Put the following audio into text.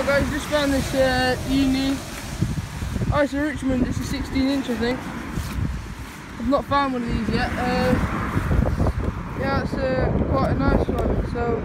Right guys, just found this uh, uni ISO Richmond, it's a 16 inch I think. I've not found one of these yet. Uh, yeah, it's uh, quite a nice one. So,